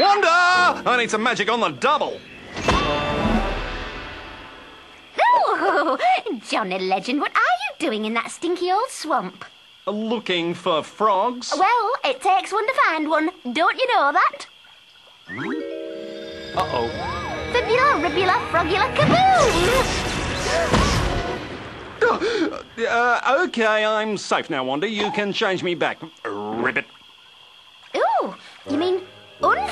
Wanda! I need some magic on the double. Oh, Johnny Legend, what are you doing in that stinky old swamp? Looking for frogs? Well, it takes one to find one. Don't you know that? Uh-oh. Fibula, ribula, frogula, kaboom! Uh, okay, I'm safe now, Wanda. You can change me back. Ribbit. Ooh, you mean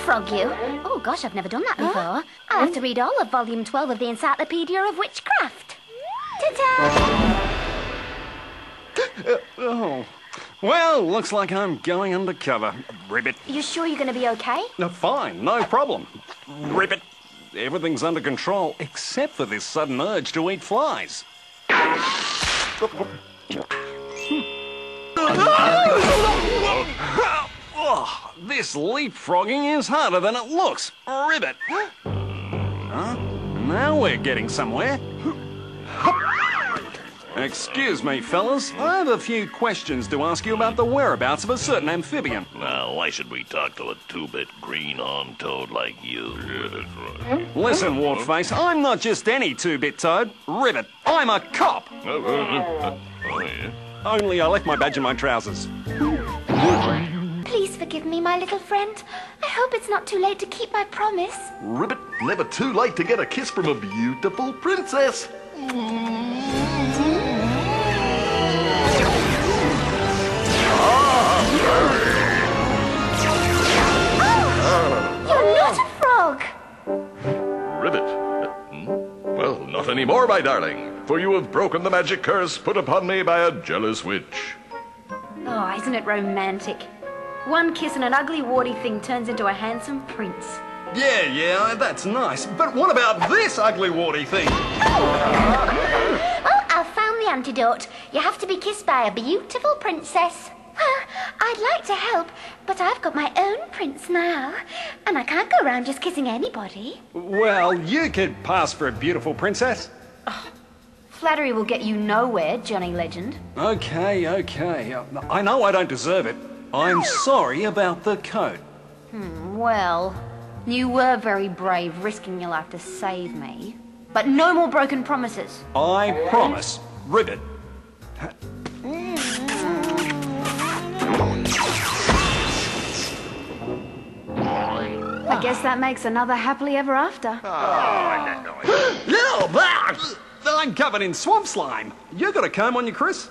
unfrog you? Oh gosh, I've never done that before. I'll have to read all of volume 12 of the Encyclopedia of Witchcraft. Ta-ta! Uh, oh. Well, looks like I'm going undercover. Ribbit. You sure you're going to be okay? No, fine, no problem. Ribbit. Everything's under control, except for this sudden urge to eat flies. This leapfrogging is harder than it looks. Ribbit. Huh? Now we're getting somewhere. Excuse me, fellas. I have a few questions to ask you about the whereabouts of a certain amphibian. Now, why should we talk to a two-bit green-armed toad like you? Listen, Wartface, I'm not just any two-bit toad. Ribbit, I'm a cop. Oh, yeah. Only I left my badge in my trousers. Please forgive me, my little friend. I hope it's not too late to keep my promise. Ribbit, never too late to get a kiss from a beautiful princess. Oh, you're not a frog! Ribbit. Well, not anymore, my darling, for you have broken the magic curse put upon me by a jealous witch. Oh, isn't it romantic? One kiss and an ugly warty thing turns into a handsome prince. Yeah, yeah, that's nice. But what about this ugly warty thing? Oh, I've found the antidote. You have to be kissed by a beautiful princess. Well, I'd like to help, but I've got my own prince now. And I can't go around just kissing anybody. Well, you could pass for a beautiful princess. Oh, flattery will get you nowhere, Johnny Legend. Okay, okay. I know I don't deserve it. I'm sorry about the coat. Hmm, well, you were very brave, risking your life to save me. But no more broken promises. I promise. Ribbit. I guess that makes another happily ever after. No, I'm covered in swamp slime. You got a comb on you, Chris?